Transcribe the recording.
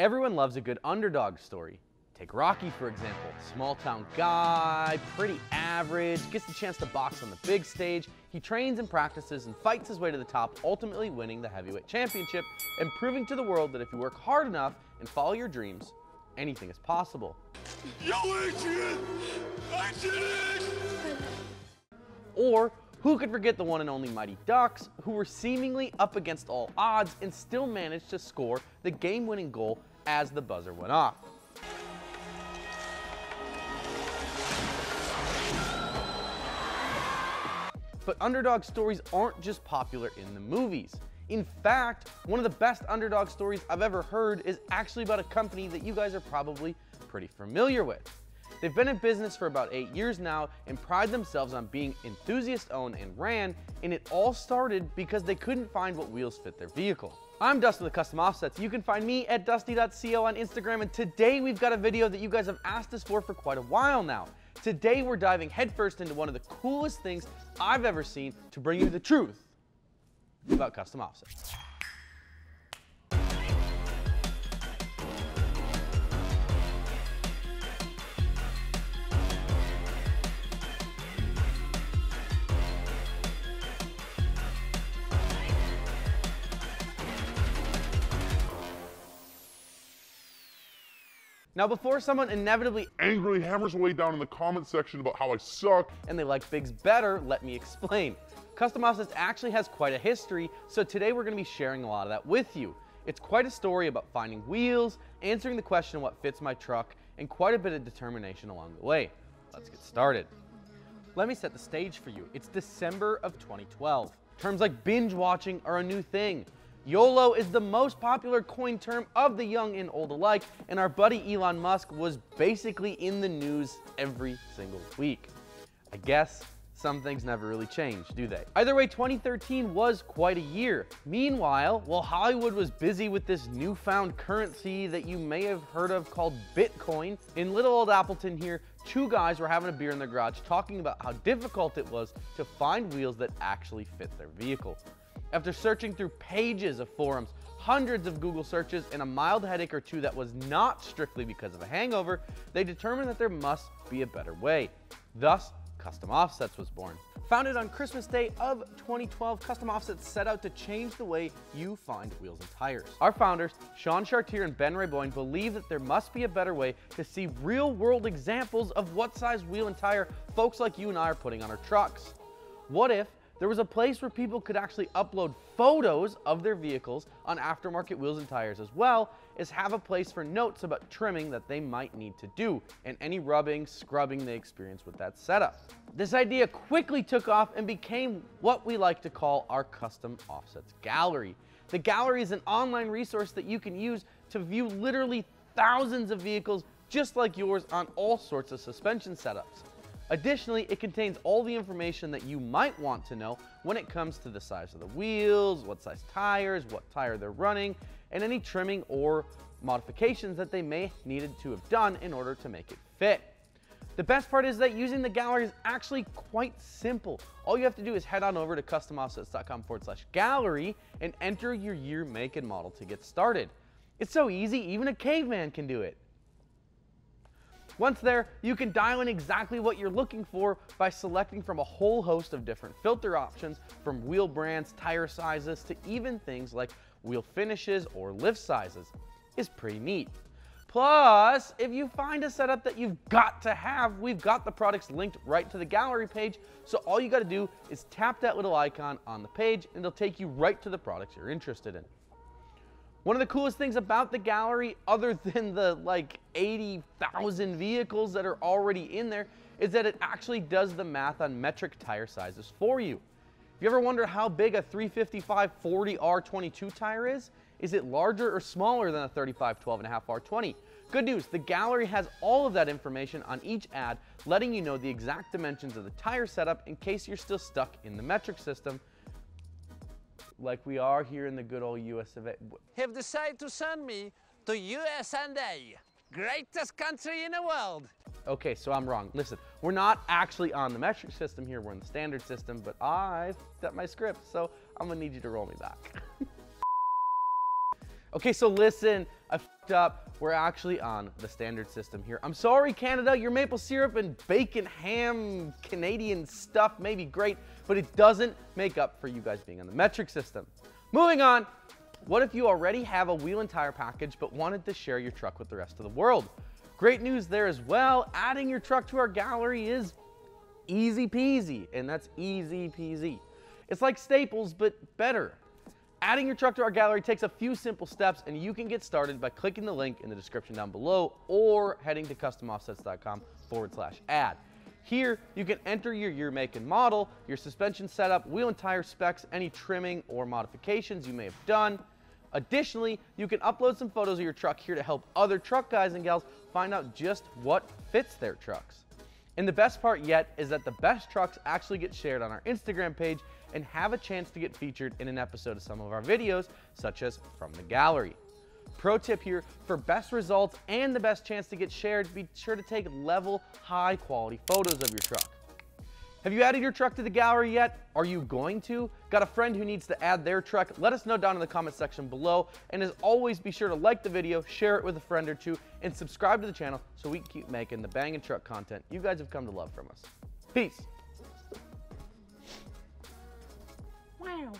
Everyone loves a good underdog story. Take Rocky, for example. Small town guy, pretty average, gets the chance to box on the big stage. He trains and practices and fights his way to the top, ultimately winning the heavyweight championship and proving to the world that if you work hard enough and follow your dreams, anything is possible. Yo, Adrian! I did it! Or who could forget the one and only Mighty Ducks, who were seemingly up against all odds and still managed to score the game-winning goal as the buzzer went off. But underdog stories aren't just popular in the movies. In fact, one of the best underdog stories I've ever heard is actually about a company that you guys are probably pretty familiar with. They've been in business for about eight years now and pride themselves on being enthusiast owned and ran, and it all started because they couldn't find what wheels fit their vehicle. I'm Dusty with Custom Offsets. You can find me at dusty.co on Instagram, and today we've got a video that you guys have asked us for for quite a while now. Today we're diving headfirst into one of the coolest things I've ever seen to bring you the truth about custom offsets. Now, before someone inevitably angrily hammers away down in the comment section about how I suck and they like Bigs better, let me explain. Custom Offsets actually has quite a history, so today we're going to be sharing a lot of that with you. It's quite a story about finding wheels, answering the question what fits my truck, and quite a bit of determination along the way. Let's get started. Let me set the stage for you. It's December of 2012. Terms like binge watching are a new thing. YOLO is the most popular coin term of the young and old alike, and our buddy Elon Musk was basically in the news every single week. I guess some things never really change, do they? Either way, 2013 was quite a year. Meanwhile, while Hollywood was busy with this newfound currency that you may have heard of called Bitcoin, in little old Appleton here, two guys were having a beer in their garage talking about how difficult it was to find wheels that actually fit their vehicle. After searching through pages of forums, hundreds of Google searches, and a mild headache or two that was not strictly because of a hangover, they determined that there must be a better way. Thus, Custom Offsets was born. Founded on Christmas Day of 2012, Custom Offsets set out to change the way you find wheels and tires. Our founders, Shawn Chartier and Ben Rayboyne, believe that there must be a better way to see real world examples of what size wheel and tire folks like you and I are putting on our trucks. What if there was a place where people could actually upload photos of their vehicles on aftermarket wheels and tires as well as have a place for notes about trimming that they might need to do and any rubbing, scrubbing they experience with that setup. This idea quickly took off and became what we like to call our custom offsets gallery. The gallery is an online resource that you can use to view literally thousands of vehicles just like yours on all sorts of suspension setups. Additionally, it contains all the information that you might want to know when it comes to the size of the wheels, what size tires, what tire they're running, and any trimming or modifications that they may needed to have done in order to make it fit. The best part is that using the gallery is actually quite simple. All you have to do is head on over to customoffsets.com forward slash gallery and enter your year, make, and model to get started. It's so easy, even a caveman can do it. Once there, you can dial in exactly what you're looking for by selecting from a whole host of different filter options from wheel brands, tire sizes, to even things like wheel finishes or lift sizes. Is pretty neat. Plus, if you find a setup that you've got to have, we've got the products linked right to the gallery page. So all you gotta do is tap that little icon on the page and it'll take you right to the products you're interested in. One of the coolest things about the gallery, other than the like 80,000 vehicles that are already in there, is that it actually does the math on metric tire sizes for you. If you ever wonder how big a 355 40 R22 tire is, is it larger or smaller than a 35 12.5 R20? Good news, the gallery has all of that information on each ad, letting you know the exact dimensions of the tire setup in case you're still stuck in the metric system like we are here in the good old US of A. Have decided to send me to US and A, greatest country in the world. Okay, so I'm wrong. Listen, we're not actually on the metric system here, we're in the standard system, but I set my script, so I'm gonna need you to roll me back. Okay, so listen, I fucked up. We're actually on the standard system here. I'm sorry, Canada, your maple syrup and bacon, ham, Canadian stuff may be great, but it doesn't make up for you guys being on the metric system. Moving on, what if you already have a wheel and tire package but wanted to share your truck with the rest of the world? Great news there as well. Adding your truck to our gallery is easy peasy, and that's easy peasy. It's like Staples, but better. Adding your truck to our gallery takes a few simple steps and you can get started by clicking the link in the description down below or heading to customoffsets.com forward slash add. Here, you can enter your year, make, and model, your suspension setup, wheel and tire specs, any trimming or modifications you may have done. Additionally, you can upload some photos of your truck here to help other truck guys and gals find out just what fits their trucks. And the best part yet is that the best trucks actually get shared on our Instagram page and have a chance to get featured in an episode of some of our videos, such as From the Gallery. Pro tip here, for best results and the best chance to get shared, be sure to take level, high quality photos of your truck. Have you added your truck to the gallery yet? Are you going to? Got a friend who needs to add their truck? Let us know down in the comment section below. And as always, be sure to like the video, share it with a friend or two, and subscribe to the channel so we keep making the banging truck content you guys have come to love from us. Peace. Wow.